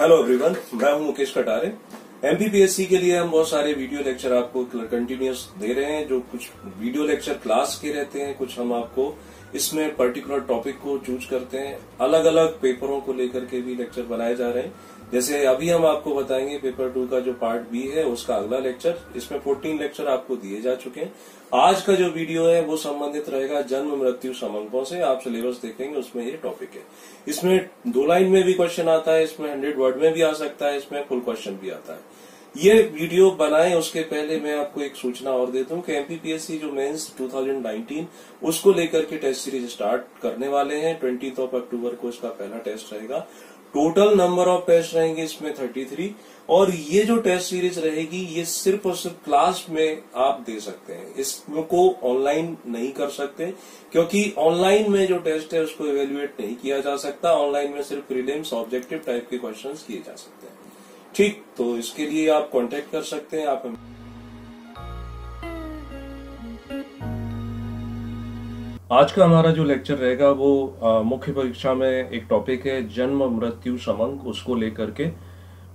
Hello everyone मैं हूँ Mukesh Katare. MPPSC के लिए हम बहुत सारे वीडियो लेक्चर आपको कंटिन्यूस दे रहे हैं, जो कुछ वीडियो लेक्चर क्लास के रहते हैं, कुछ हम आपको इसमें पर्टिकुलर टॉपिक को चूज़ करते हैं। अलग अलग पेपरों को लेकर के भी लेक्चर बनाए जा रहे हैं। जैसे अभी हम आपको बताएँगे पेपर टू का जो पार्ट बी है, उसका अगला लेक्चर इसमें 14 लेक्चर आपको दिए जा चुके हैं। आज का जो वीडियो है, वो संबंधित रहेगा जन्म, मृत्यु समंकों से। आप सिलेबस देखेंगे, उसमें ये टॉपिक है। इसमें दो लाइन में भी क्वेश्चन आता है, इसमें हंड्रेड वर्ड में भी आ सकता है, इसमें फुल क्वेश्चन भी आता है। ये वीडियो बनाए, उसके पहले मैं आपको एक सूचना और देता हूँ कि एमपीपीएससी जो मेंस 2019 उसको लेकर के टेस्ट सीरीज़ स्टार्ट करने वाले हैं। ट्वेंटी अक्टूबर को इसका पहला टेस्ट रहेगा। टोटल नंबर ऑफ़ टेस्ट रहेंगे इसमें 33 और ये जो टेस्ट सीरीज़ रहेगी, ये सिर्फ़ और सिर्फ़ क्लास में आप दे सकते हैं। इसको ऑनलाइन नहीं कर सकते, क्योंकि ऑनलाइन में जो टेस्ट है, उसको इवेल्युएट नहीं किया जा सकता। ऑनलाइन में सिर्फ़ प्रीलिम्स ऑब्जेक्टिव टाइप के क्वेश्चंस किए जा सकते हैं। ठीक तो इसके लिए आप कांटेक्ट कर सकते हैं, आप आज का हमारा जो लेक्चर रहेगा वो मुख्य परीक्षा में एक टॉपिक है, जन्म, मृत्यु, समंक, उसको लेकर के।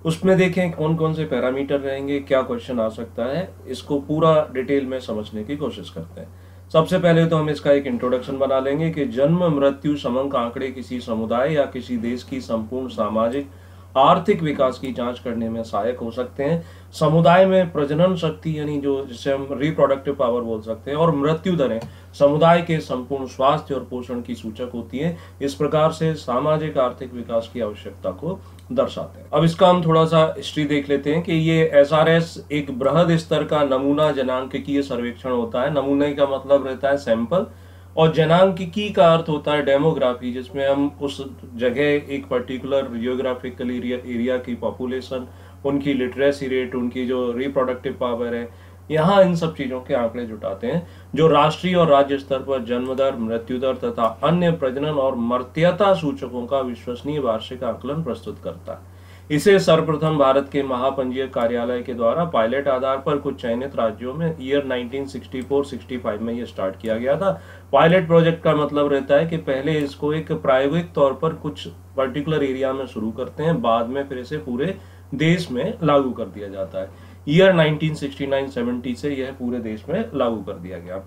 उसमें देखें कौन कौन से पैरामीटर रहेंगे, क्या क्वेश्चन आ सकता है, इसको पूरा डिटेल में समझने की कोशिश करते हैं। सबसे पहले तो हम इसका एक इंट्रोडक्शन बना लेंगे कि जन्म, मृत्यु, समंक, आंकड़े किसी समुदाय या किसी देश की संपूर्ण सामाजिक, आर्थिक विकास की जाँच करने में सहायक हो सकते हैं। समुदाय में प्रजनन शक्ति यानी जो जिसे हम रिप्रोडक्टिव पावर बोल सकते हैं, और मृत्यु दरें। समुदाय के संपूर्ण स्वास्थ्य और पोषण की सूचक होती है। इस प्रकार से सामाजिक, आर्थिक विकास की आवश्यकता को दर्शाते हैं। अब इसका हम थोड़ा सा हिस्ट्री देख लेते हैं कि ये एसआरएस एक बृहद स्तर का नमूना जनांक सर्वेक्षण होता है। नमूने का मतलब रहता है सैंपल और जनांकिकी का अर्थ होता है डेमोग्राफी जिसमें हम उस जगह एक पर्टिकुलर जियोग्राफिकल एरिया की पॉपुलेशन उनकी लिटरेसी रेट उनकी जो रिप्रोडक्टिव पावर है यहाँ इन सब चीज़ों के आंकड़े जुटाते हैं, जो राष्ट्रीय और राज्य स्तर पर जन्म दर मृत्यु दर तथा अन्य प्रजनन और मर्त्यता सूचकों का विश्वसनीय वार्षिक आकलन प्रस्तुत करता है। इसे सर्वप्रथम भारत के महापंजीय कार्यालय के द्वारा पायलट आधार पर कुछ चयनित राज्यों में ईयर 1964-65 में यह स्टार्ट किया गया था। पायलट प्रोजेक्ट का मतलब रहता है कि पहले इसको एक प्रायोगिक तौर पर कुछ पर्टिकुलर एरिया में शुरू करते हैं, बाद में फिर इसे पूरे देश में लागू कर दिया जाता है। ईयर 1969-70 से यह पूरे देश में लागू कर दिया गया।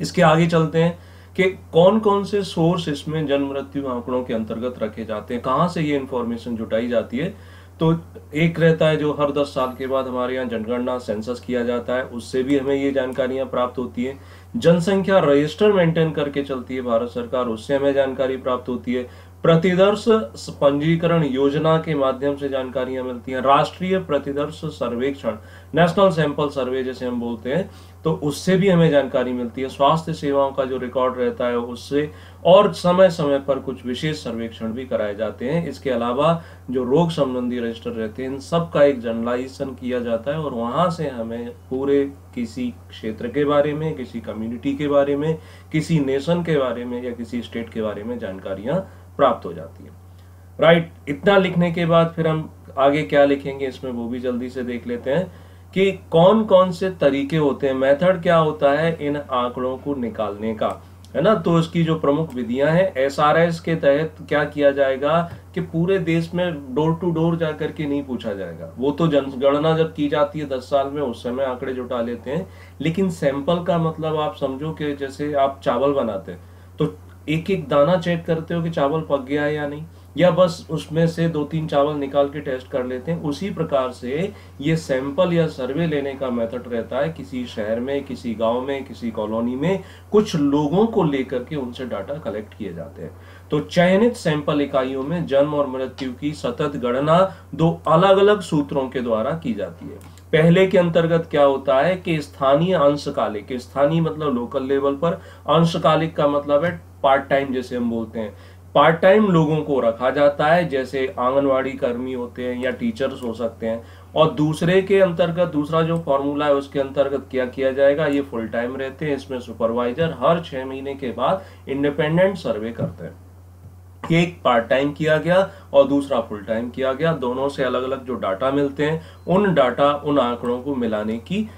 इसके आगे चलते हैं कि कौन कौन से सोर्स इसमें जन्म मृत्यु आंकड़ों के अंतर्गत रखे जाते हैं, कहाँ से ये इंफॉर्मेशन जुटाई जाती है? तो एक रहता है जो हर दस साल के बाद हमारे यहाँ जनगणना सेंसस किया जाता है, उससे भी हमें ये जानकारियाँ प्राप्त होती है। जनसंख्या रजिस्टर मेंटेन करके चलती है भारत सरकार, उससे हमें जानकारी प्राप्त होती है। प्रतिदर्श पंजीकरण योजना के माध्यम से जानकारियाँ मिलती हैं। राष्ट्रीय प्रतिदर्श सर्वेक्षण नेशनल सैंपल सर्वे जैसे हम बोलते हैं तो उससे भी हमें जानकारी मिलती है। स्वास्थ्य सेवाओं का जो रिकॉर्ड रहता है, उससे और समय समय पर कुछ विशेष सर्वेक्षण भी कराए जाते हैं। इसके अलावा जो रोग संबंधी रजिस्टर रहते हैं, इन सब का एक जर्नलाइजेशन किया जाता है और वहाँ से हमें पूरे किसी क्षेत्र के बारे में, किसी कम्युनिटी के बारे में, किसी नेशन के बारे में या किसी स्टेट के बारे में जानकारियाँ प्राप्त हो जाती है। राइट इतना लिखने के बाद फिर हम आगे क्या लिखेंगे, इसमें वो भी जल्दी से देख लेते हैं कि कौन कौन से तरीके होते हैं, मेथड क्या होता है इन आंकड़ों को निकालने का, है ना? तो इसकी जो प्रमुख विधियाँ हैं एसआरएस के तहत क्या किया जाएगा कि पूरे देश में डोर टू डोर जाकर के नहीं पूछा जाएगा। वो तो जनगणना जब की जाती है दस साल में, उस समय आंकड़े जुटा लेते हैं। लेकिन सैंपल का मतलब आप समझो कि जैसे आप चावल बनाते हैं एक एक दाना चेक करते हो कि चावल पक गया है या नहीं? या बस उसमें से दो तीन चावल निकाल के टेस्ट कर लेते हैं? उसी प्रकार से ये सैंपल या सर्वे लेने का मेथड रहता है किसी शहर में, किसी गाँव में, किसी कॉलोनी में। कुछ लोगों को लेकर के उनसे डाटा कलेक्ट किए जाते हैं। तो चयनित सैंपल इकाइयों में जन्म और मृत्यु की सतत गणना दो अलग अलग सूत्रों के द्वारा की जाती है। पहले के अंतर्गत क्या होता है कि स्थानीय अंशकालिक, स्थानीय मतलब लोकल लेवल पर, अंशकालिक का मतलब है पार्ट टाइम जैसे हम बोलते हैं। पार्ट टाइम लोगों को रखा जाता है, जैसे आंगनवाड़ी कर्मी होते हैं या टीचर्स हो सकते हैं। और दूसरे के अंतर्गत, दूसरा जो फॉर्मूला है, उसके अंतर्गत क्या किया जाएगा? ये फुल टाइम रहते हैं, इसमें सुपरवाइजर हर छह महीने के बाद इंडिपेंडेंट सर्वे करते हैं। एक पार्ट टाइम किया गया और दूसरा फुल टाइम किया गया। दोनों से अलग अलग जो डाटा मिलते हैं, उन डाटा उन आंकड़ों को मिलाने की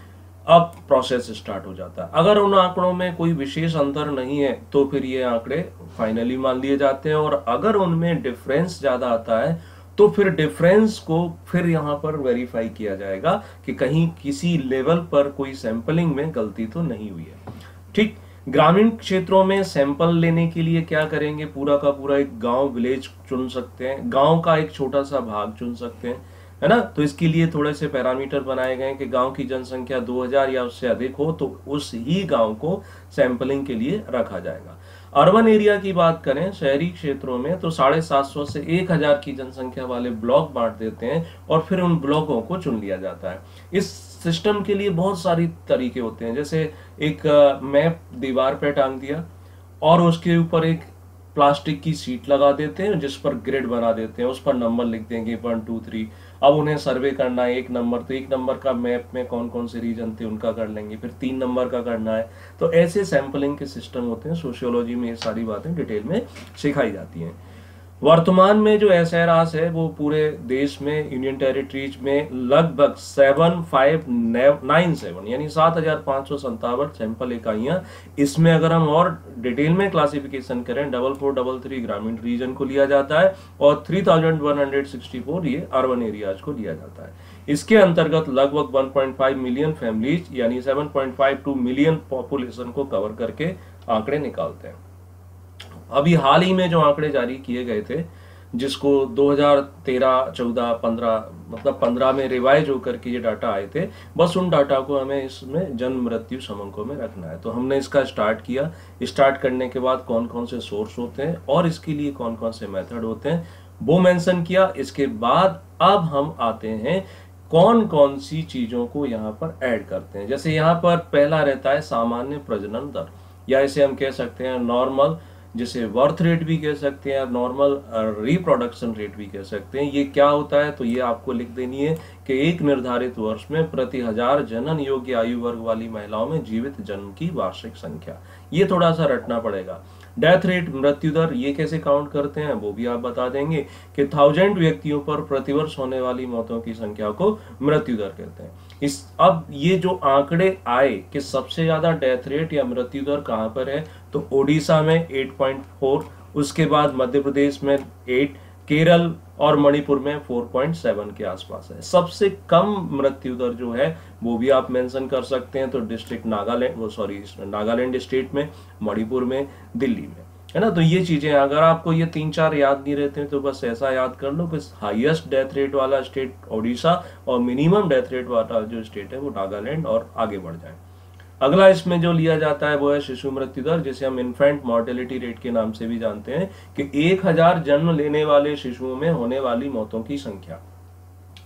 अब प्रोसेस स्टार्ट हो जाता है। अगर उन आंकड़ों में कोई विशेष अंतर नहीं है तो फिर ये आंकड़े फाइनली मान लिए जाते हैं। और अगर उनमें डिफरेंस ज़्यादा आता है तो फिर डिफरेंस को फिर यहाँ पर वेरीफाई किया जाएगा कि कहीं किसी लेवल पर कोई सैंपलिंग में गलती तो नहीं हुई है। ठीक, ग्रामीण क्षेत्रों में सैंपल लेने के लिए क्या करेंगे? पूरा का पूरा एक गाँव विलेज चुन सकते हैं। गाँव का एक छोटा सा भाग चुन सकते हैं। है ना? तो इसके लिए थोड़े से पैरामीटर बनाए गए कि गाँव की जनसंख्या 2000 या उससे अधिक हो तो उस ही गाँव को सैंपलिंग के लिए रखा जाएगा। अर्बन एरिया की बात करें, शहरी क्षेत्रों में तो साढ़े सात सौ से एक हज़ार की जनसंख्या वाले ब्लॉक बांट देते हैं और फिर उन ब्लॉकों को चुन लिया जाता है। इस सिस्टम के लिए बहुत सारी तरीके होते हैं, जैसे एक मैप दीवार पे टांग दिया और उसके ऊपर एक प्लास्टिक की सीट लगा देते हैं, जिस पर ग्रिड बना देते हैं, उस पर नंबर लिख देंगे, वन, टू, थ्री अब उन्हें सर्वे करना है, एक नंबर तो एक नंबर का मैप में कौन कौन से रीजन थे, उनका कर लेंगे, फिर तीन नंबर का करना है। तो ऐसे सैंपलिंग के सिस्टम होते हैं, सोशियोलॉजी में ये सारी बातें डिटेल में सिखाई जाती हैं। वर्तमान में जो एस है, वो पूरे देश में यूनियन टेरिटरीज में लगभग सेवन फाइव नाइन सेवन यानी सात हज़ार पाँच सौ संतावन सैंपल इकाइयाँ। इसमें अगर हम और डिटेल में क्लासिफिकेशन करें डबल फोर डबल थ्री ग्रामीण रीजन को लिया जाता है और three thousand one hundred sixty four ये अर्बन एरियाज़ को लिया जाता है। इसके अंतर्गत लगभग 1.5 मिलियन फैमिलीज़ यानी 7.52 मिलियन पॉपुलेशन को कवर करके आंकड़े निकालते हैं। अभी हाल ही में जो आंकड़े जारी किए गए थे जिसको 2013, 14, 15 मतलब 15 में रिवाइज होकर के ये डाटा आए थे बस उन डाटा को हमें इसमें जन्म मृत्यु समंकों में रखना है। तो हमने इसका स्टार्ट किया। स्टार्ट करने के बाद कौन कौन से सोर्स होते हैं और इसके लिए कौन कौन से मेथड होते हैं वो मेंशन किया। इसके बाद अब हम आते हैं कौन कौन सी चीज़ों को यहाँ पर ऐड करते हैं। जैसे यहाँ पर पहला रहता है सामान्य प्रजनन दर या इसे हम कह सकते हैं नॉर्मल जिसे बर्थ रेट भी कह सकते हैं नॉर्मल रिप्रोडक्शन रेट भी कह सकते हैं, ये क्या होता है? तो ये आपको लिख देनी है कि एक निर्धारित वर्ष में प्रति हज़ार जनन योग्य आयु वर्ग वाली महिलाओं में जीवित जन्म की वार्षिक संख्या। ये थोड़ा सा रटना पड़ेगा। डेथ रेट मृत्यु दर ये कैसे काउंट करते हैं? वो भी आप बता देंगे कि थाउज़ेंड व्यक्तियों पर प्रतिवर्ष होने वाली मौतों की संख्या को मृत्यु दर कहते हैं। इस, अब ये जो आंकड़े आए कि सबसे ज़्यादा डेथ रेट या मृत्यु दर कहाँ पर है तो ओडिशा में 8.4 उसके बाद मध्य प्रदेश में 8 केरल और मणिपुर में 4.7 के आसपास है। सबसे कम मृत्यु दर जो है, वो भी आप मेंशन कर सकते हैं तो डिस्ट्रिक्ट नागालैंड, वो सॉरी नागालैंड स्टेट में, मणिपुर में, दिल्ली में। है ना? तो ये चीज़ें, अगर आपको ये तीन चार याद नहीं रहते हैं तो बस ऐसा याद कर लो कि हाईएस्ट डेथ रेट वाला स्टेट ओडिशा, और मिनिमम डेथ रेट वाला जो स्टेट है, वो नागालैंड और आगे बढ़ जाए। अगला इसमें जो लिया जाता है वो है शिशु मृत्यु दर जिसे हम इन्फेंट मॉर्टेलिटी रेट के नाम से भी जानते हैं कि एक हज़ार जन्म लेने वाले शिशुओं में होने वाली मौतों की संख्या।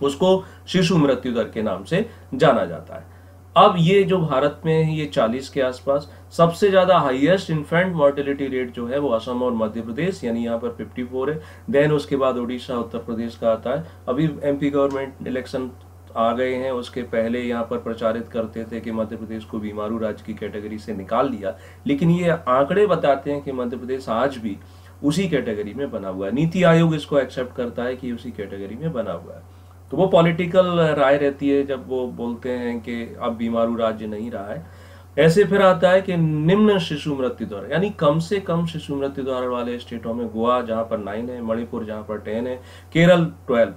उसको शिशु मृत्यु दर के नाम से जाना जाता है। अब ये जो भारत में है, ये 40 के आसपास, सबसे ज़्यादा हाईएस्ट इन्फेंट मोर्टेलिटी रेट जो है वो असम और मध्य प्रदेश, यानी यहाँ पर 54 है। देन उसके बाद उड़ीसा उत्तर प्रदेश का आता है। अभी एमपी गवर्नमेंट इलेक्शन आ गए हैं। उसके पहले यहाँ पर प्रचारित करते थे कि मध्य प्रदेश को बीमारू राज्य की कैटेगरी से निकाल दिया लेकिन ये आंकड़े बताते हैं कि मध्य प्रदेश आज भी उसी कैटेगरी में बना हुआ है। नीति आयोग इसको एक्सेप्ट करता है कि उसी कैटेगरी में बना हुआ है। तो वो पॉलिटिकल राय रहती है जब वो बोलते हैं कि अब बीमारू राज्य नहीं रहा है। ऐसे फिर आता है कि निम्न शिशु मृत्यु दर, यानी कम से कम शिशु मृत्यु दर वाले स्टेटों में गोवा जहाँ पर नाइन है, मणिपुर जहाँ पर टेन है, केरल ट्वेल्व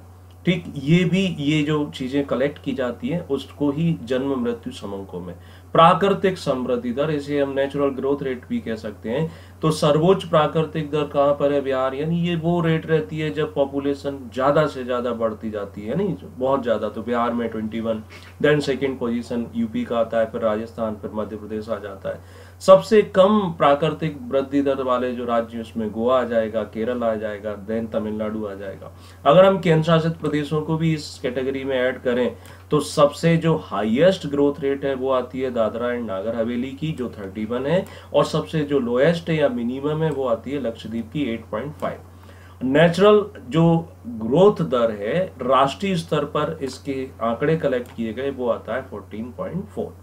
ठीक, ये भी, ये जो चीज़ें कलेक्ट की जाती हैं, उसको ही जन्म मृत्यु समंकों में। प्राकृतिक समृद्धि दर, इसे हम नेचुरल ग्रोथ रेट भी कह सकते हैं। तो सर्वोच्च प्राकृतिक दर कहाँ पर है बिहार? यानी ये वो रेट रहती है जब पॉपुलेशन ज़्यादा से ज़्यादा बढ़ती जाती है नहीं बहुत ज़्यादा। तो बिहार में twenty one then second position UP का आता है, फिर राजस्थान, फिर मध्य प्रदेश आ जाता है। सबसे कम प्राकृतिक वृद्धि दर वाले जो राज्य उसमें गोवा आ जाएगा, केरल आ जाएगा, देन तमिलनाडु आ जाएगा। अगर हम केंद्र शासित प्रदेशों को भी इस कैटेगरी में ऐड करें तो सबसे जो हाईएस्ट ग्रोथ रेट है वो आती है दादरा एंड नागर हवेली की, जो थर्टी वन है, और सबसे जो लोएस्ट है या मिनिमम है वो आती है लक्षद्वीप की एट पॉइंट फाइव नेचुरल जो ग्रोथ दर है, राष्ट्रीय स्तर पर इसके आंकड़े कलेक्ट किए गए, वो आता है फोर्टीन पॉइंट फोर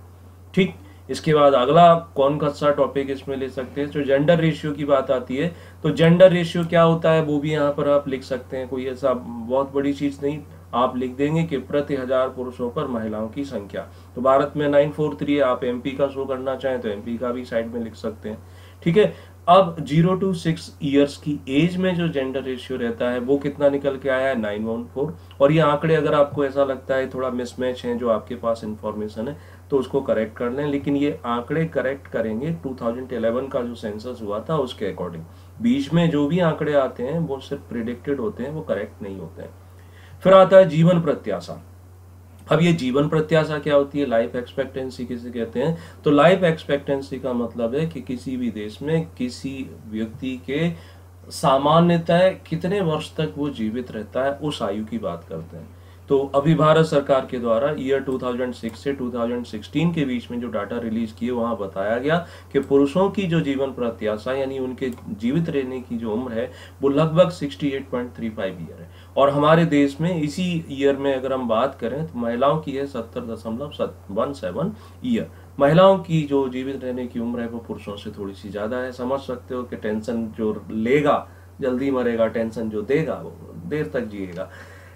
ठीक? इसके बाद अगला, कौन सा टॉपिक इसमें ले सकते हैं? जो जेंडर रेशियो की बात आती है तो जेंडर रेशियो क्या होता है, वो भी यहाँ पर आप लिख सकते हैं। कोई ऐसा बहुत बड़ी चीज़ नहीं, आप लिख देंगे कि प्रति हज़ार पुरुषों पर महिलाओं की संख्या। तो भारत में नाइन फोर थ्री आप एमपी का शो करना चाहें तो एमपी का भी साइड में लिख सकते हैं। ठीक है? अब ज़ीरो टू सिक्स ईयर्स की एज में जो जेंडर रेशियो रहता है, वो कितना निकल के आया है? नाइन वन फोर और ये आंकड़े अगर आपको ऐसा लगता है, थोड़ा मिसमैच है जो आपके पास इंफॉर्मेशन है तो उसको करेक्ट कर लें। लेकिन ये आंकड़े करेक्ट करेंगे 2011 का जो सेंसस हुआ था, उसके अकॉर्डिंग बीच में जो भी आंकड़े आते हैं, वो सिर्फ़ प्रिडिक्टेड होते हैं, वो करेक्ट नहीं होते हैं। फिर आता है जीवन प्रत्याशा। अब ये जीवन प्रत्याशा क्या होती है? लाइफ एक्सपेक्टेंसी किसे कहते हैं? तो लाइफ एक्सपेक्टेंसी का मतलब है कि किसी भी देश में किसी व्यक्ति के सामान्यतः कितने वर्ष तक वो जीवित रहता है, उस आयु की बात करते हैं। तो अभी भारत सरकार के द्वारा ईयर 2006 से 2016 के बीच में जो डाटा रिलीज़ किए, वहाँ बताया गया कि पुरुषों की जो जीवन प्रत्याशा, यानी उनके जीवित रहने की जो उम्र है, वो लगभग 68.35 ईयर है। और हमारे देश में इसी ईयर में अगर हम बात करें तो महिलाओं की है सत्तर दशमलव वन सेवन ईयर महिलाओं की जो जीवित रहने की उम्र है, वो पुरुषों से थोड़ी सी ज़्यादा है। समझ सकते हो कि टेंशन जो लेगा, जल्दी मरेगा टेंशन जो देगा, वो देर तक जिएगा।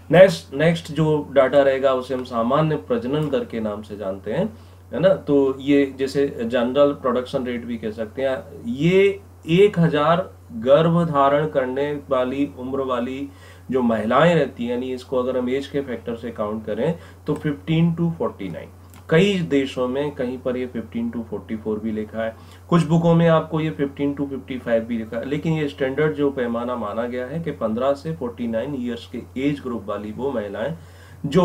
नेक्स्ट नेक्स्ट जो डाटा रहेगा, उसे हम सामान्य प्रजनन दर के नाम से जानते हैं, है ना? तो ये जैसे जनरल प्रोडक्शन रेट भी कह सकते हैं। ये एक हज़ार गर्भ धारण करने वाली, उम्र वाली जो महिलाएँ रहती हैं, यानी इसको अगर हम एज के फैक्टर से काउंट करें तो 15 टू 49 कई देशों में कहीं पर ये 15 टू 44 भी लिखा है। कुछ बुकों में आपको ये 15 टू 55 भी लिखा है लेकिन ये स्टैंडर्ड जो पैमाना माना गया है कि 15 से 49 ईयर्स के एज ग्रुप वाली वो महिलाएँ जो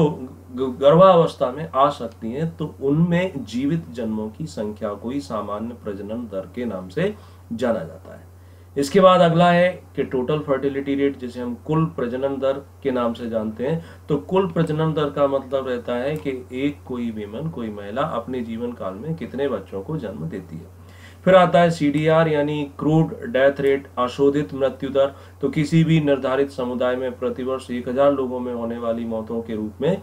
गर्भावस्था में आ सकती हैं तो उनमें जीवित जन्मों की संख्या को ही सामान्य प्रजनन दर के नाम से जाना जाता है। इसके बाद अगला है कि टोटल फर्टिलिटी रेट जिसे हम कुल प्रजनन दर के नाम से जानते हैं तो कुल प्रजनन दर का मतलब रहता है कि एक कोई विमन, कोई महिला अपने जीवन काल में कितने बच्चों को जन्म देती है। फिर आता है सीडीआर यानी क्रूड डेथ रेट अशोधित मृत्यु दर। तो किसी भी निर्धारित समुदाय में प्रतिवर्ष एक हज़ार लोगों में होने वाली मौतों के रूप में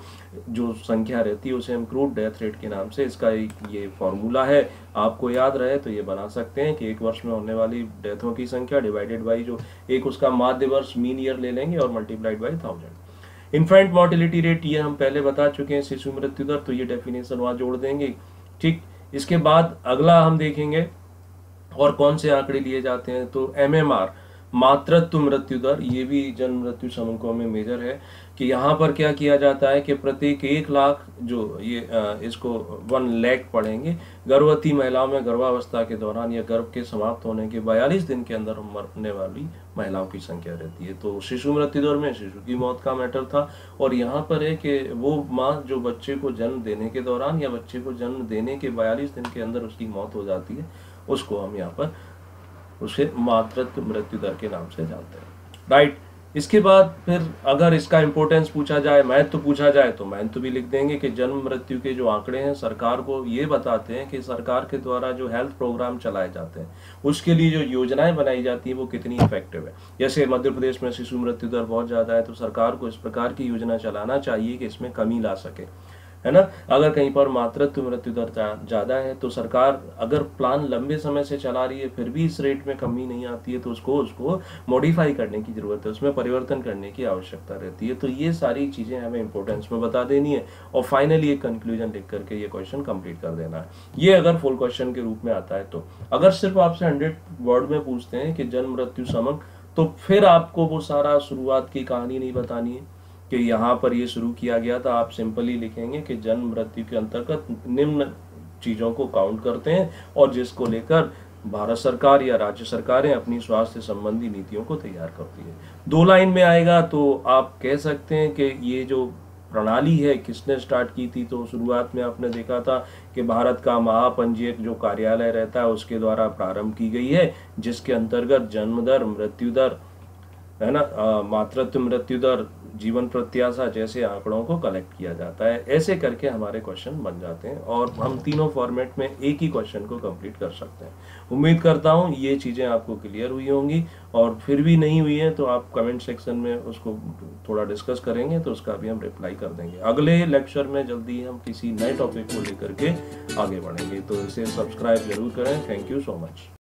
जो संख्या रहती है, उसे हम क्रूड डेथ रेट के नाम से इसका एक ये फॉर्मूला है। आपको याद रहे तो ये बना सकते हैं कि एक वर्ष में होने वाली डेथों की संख्या डिवाइडेड बाई जो एक उसका माध्य वर्ष मीन ईयर ले लेंगे और multiplied by thousand infant mortality rate ये हम पहले बता चुके हैं, शिशु मृत्यु दर तो ये डेफिनेशन वहाँ जोड़ देंगे। ठीक, इसके बाद अगला हम देखेंगे। और कौन से आंकड़े लिए जाते हैं? तो एम एम आर मातृत्व मृत्यु दर ये भी जन्म मृत्यु समूहों में मेजर है कि यहाँ पर क्या किया जाता है कि प्रत्येक एक लाख जो ये इसको वन लैख पढ़ेंगे। गर्भवती महिलाओं में गर्भावस्था के दौरान या गर्भ के समाप्त होने के बयालीस दिन के अंदर मरने वाली महिलाओं की संख्या रहती है। तो शिशु मृत्यु दर में शिशु की मौत का मैटर था और यहाँ पर है कि वो माँ जो बच्चे को जन्म देने के दौरान या बच्चे को जन्म देने के बयालीस दिन के अंदर उसकी मौत हो जाती है। उसको हम यहाँ पर उसे मातृत्व मृत्यु दर के नाम से जानते हैं। राइट इसके बाद फिर अगर इसका इंपॉर्टेंस पूछा जाए, महत्व तो पूछा जाए तो महत्व तो भी लिख देंगे कि जन्म मृत्यु के जो आंकड़े हैं, सरकार को ये बताते हैं कि सरकार के द्वारा जो हेल्थ प्रोग्राम चलाए जाते हैं, उसके लिए जो योजनाएँ बनाई जाती हैं, वो कितनी इफ़ेक्टिव है। जैसे मध्य प्रदेश में शिशु मृत्यु दर बहुत ज़्यादा है तो सरकार को इस प्रकार की योजना चलाना चाहिए कि इसमें कमी ला सके। है ना? अगर कहीं पर मातृत्व मृत्यु दर ज़्यादा है तो सरकार अगर प्लान लंबे समय से चला रही है, फिर भी इस रेट में कमी नहीं आती है तो उसको उसको मॉडिफाई करने की ज़रूरत है, उसमें परिवर्तन करने की आवश्यकता रहती है। तो ये सारी चीज़ें हमें इंपॉर्टेंस में बता देनी है और फाइनली एक कंक्लूजन लिख करके ये क्वेश्चन कंप्लीट कर देना है। ये अगर फुल क्वेश्चन के रूप में आता है तो अगर सिर्फ़ आपसे हंड्रेड वर्ड में पूछते हैं कि जन्म, मृत्यु समक तो फिर आपको वो सारा शुरुआत की कहानी नहीं बतानी है। कि यहाँ पर ये शुरू किया गया था। आप सिंपली लिखेंगे कि जन्म मृत्यु के अंतर्गत निम्न चीज़ों को काउंट करते हैं और जिसको लेकर भारत सरकार या राज्य सरकारें अपनी स्वास्थ्य संबंधी नीतियों को तैयार करती है। दो लाइन में आएगा तो आप कह सकते हैं कि ये जो प्रणाली है, किसने स्टार्ट की थी? तो शुरुआत में आपने देखा था कि भारत का महापंजीयक जो कार्यालय रहता है, उसके द्वारा प्रारंभ की गई है, जिसके अंतर्गत जन्म दर, मृत्यु दर है ना? मातृत्व मृत्यु दर जीवन प्रत्याशा जैसे आंकड़ों को कलेक्ट किया जाता है। ऐसे करके हमारे क्वेश्चन बन जाते हैं और हम तीनों फॉर्मेट में एक ही क्वेश्चन को कंप्लीट कर सकते हैं। उम्मीद करता हूँ ये चीज़ें आपको क्लियर हुई होंगी और फिर भी नहीं हुई है तो आप कमेंट सेक्शन में उसको थोड़ा डिस्कस करेंगे तो उसका भी हम रिप्लाई कर देंगे। अगले लेक्चर में जल्दी हम किसी नए टॉपिक को लेकर के आगे बढ़ेंगे। तो इसे सब्सक्राइब ज़रूर करें। Thank you so much